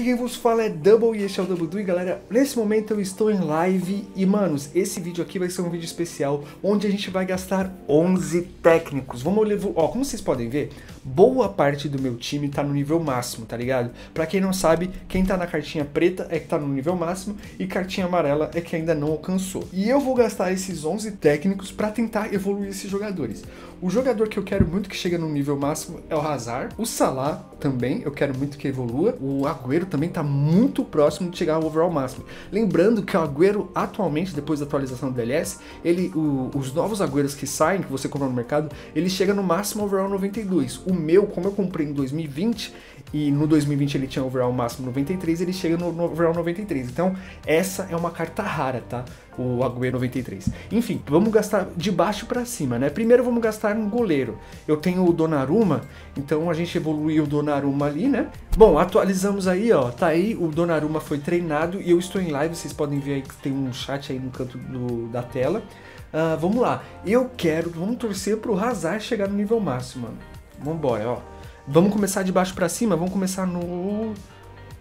E quem vos fala é Double e este é o Double Do. E galera, nesse momento eu estou em live e, manos, esse vídeo aqui vai ser um vídeo especial onde a gente vai gastar 11 técnicos. Vamos levar, ó, como vocês podem ver, boa parte do meu time tá no nível máximo, tá ligado? Pra quem não sabe, quem tá na cartinha preta é que tá no nível máximo e cartinha amarela é que ainda não alcançou. E eu vou gastar esses 11 técnicos pra tentar evoluir esses jogadores. O jogador que eu quero muito que chegue no nível máximo é o Hazard. O Salah também, eu quero muito que evolua. O Agüero também tá muito próximo de chegar ao overall máximo. Lembrando que o Agüero, atualmente, depois da atualização do DLS, ele, o, os novos Agüeros que saem, que você compra no mercado, ele chega no máximo overall 92. O meu, como eu comprei em 2020, e no 2020 ele tinha overall máximo 93, ele chega no, no overall 93. Então, essa é uma carta rara, tá? O Agüero 93. Enfim, vamos gastar de baixo para cima, né? Primeiro vamos gastar um goleiro. Eu tenho o Donnarumma, então a gente evoluiu o Donnarumma ali, né? Bom, atualizamos aí, ó. Tá aí, o Donnarumma foi treinado e eu estou em live, vocês podem ver aí que tem um chat aí no canto do, da tela. Uh, vamos lá. Eu quero, vamos torcer pro Hazard chegar no nível máximo, mano. Vambora, ó. Vamos começar de baixo para cima, vamos começar no...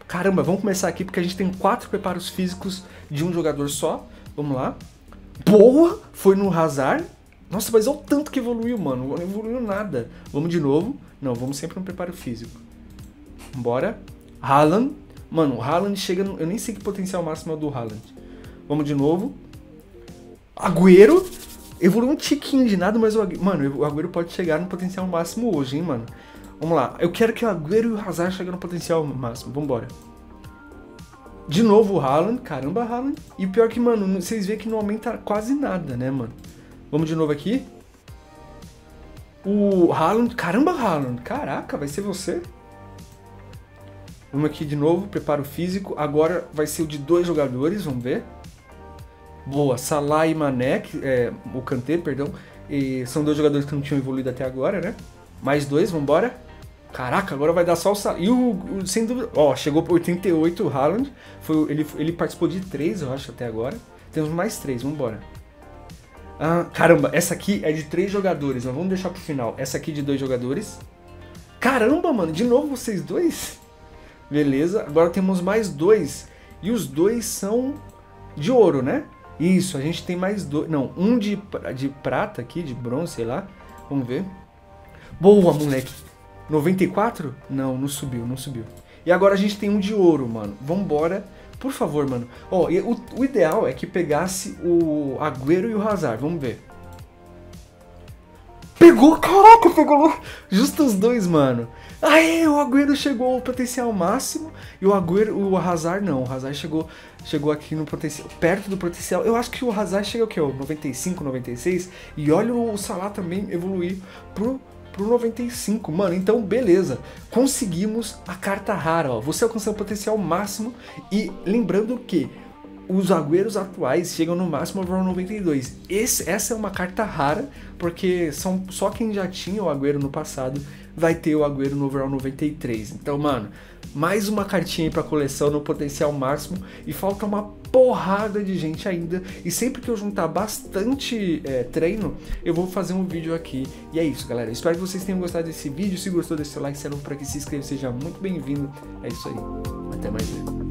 Caramba, vamos começar aqui porque a gente tem quatro preparos físicos de um jogador só. Vamos lá. Boa! Foi no Hazard. Nossa, mas olha o tanto que evoluiu, mano. Não evoluiu nada. Vamos de novo. Não, vamos sempre no preparo físico. Bora. Haaland. Mano, o Haaland chega no... Eu nem sei que potencial máximo é o do Haaland. Vamos de novo. Agüero. Evoluiu um tiquinho de nada, mas o Agüero... Mano, o Agüero pode chegar no potencial máximo hoje, hein, mano. Vamos lá. Eu quero que o Agüero e o Hazard cheguem no potencial máximo. Vambora. De novo o Haaland. Caramba, Haaland. E o pior que, mano, vocês veem que não aumenta quase nada, né, mano? Vamos de novo aqui. O Haaland. Caramba, Haaland. Caraca, vai ser você? Vamos aqui de novo. Preparo físico. Agora vai ser o de dois jogadores. Vamos ver. Boa. Salah e Mané. É, o Kanté, perdão. E são dois jogadores que não tinham evoluído até agora, né? Mais dois, vambora. Caraca, agora vai dar só o Salah. E o, o, sem dúvida, ó, chegou por 88 o Haaland. Foi, ele, ele participou de três, eu acho, até agora. Temos mais três, vambora. Ah, caramba, essa aqui é de três jogadores, mas vamos deixar pro final. Essa aqui de dois jogadores. Caramba, mano, de novo vocês dois? Beleza, agora temos mais dois. E os dois são de ouro, né? Isso, a gente tem mais dois. Não, um de, de prata aqui, de bronze, sei lá. Vamos ver. Boa, moleque. 94? Não, não subiu, não subiu. E agora a gente tem um de ouro, mano. Vambora. Por favor, mano. Ó, oh, o, o, ideal é que pegasse o Agüero e o Hazard. Vamos ver. Pegou, caraca, pegou justo os dois, mano. Aê, o Agüero chegou ao potencial máximo e o Agüero, o Hazard não. O Hazard chegou, chegou aqui no potencial, perto do potencial. Eu acho que o Hazard chega o quê? 95, 96. E olha o Salah também evoluir pro pro 95. Mano, então beleza. Conseguimos a carta rara, ó. Você alcançou o potencial máximo e lembrando que os agüeros atuais chegam no máximo ao 92. Esse, essa é uma carta rara, porque são só quem já tinha o agüero no passado vai ter o agüero no overall 93. Então, mano, mais uma cartinha para coleção no potencial máximo e falta uma porrada de gente ainda. E sempre que eu juntar bastante é, treino, eu vou fazer um vídeo aqui. E é isso, galera. Espero que vocês tenham gostado desse vídeo. Se gostou, deixe seu like, se é novo que se inscreva, seja muito bem-vindo. É isso aí. Até mais. Ver.